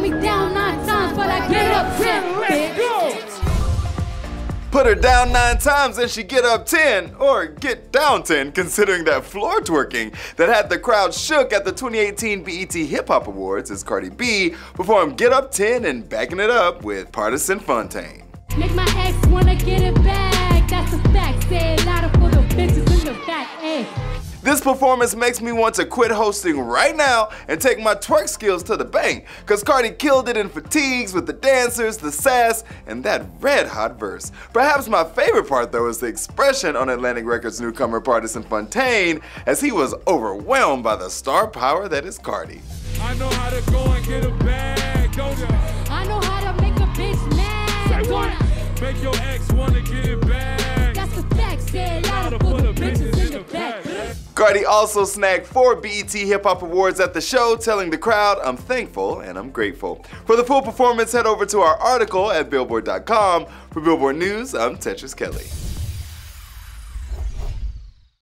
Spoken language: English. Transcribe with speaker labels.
Speaker 1: me down nine times, but I get up ten. Let's go.
Speaker 2: Put her down nine times and she get up 10, or get down 10, considering that floor twerking that had the crowd shook at the 2018 BET Hip Hop Awards as Cardi B performed Get Up 10 and backing it up with Pardison Fontaine.
Speaker 1: Make my ex wanna get it back. That's a fact. Say it louder for the bitches in the back. Hey.
Speaker 2: This performance makes me want to quit hosting right now and take my twerk skills to the bank, cause Cardi killed it in fatigues with the dancers, the sass, and that red hot verse. Perhaps my favorite part though is the expression on Atlantic Records newcomer Pardison Fontaine as he was overwhelmed by the star power that is Cardi.
Speaker 3: I know how to go and get a bag, don't ya?
Speaker 1: I know how to make a bitch mad. Don't I?
Speaker 3: Make your ex wanna get it
Speaker 2: Cardi also snagged four BET Hip Hop Awards at the show, telling the crowd, I'm thankful and I'm grateful. For the full performance, head over to our article at Billboard.com. For Billboard News, I'm Tetris Kelly.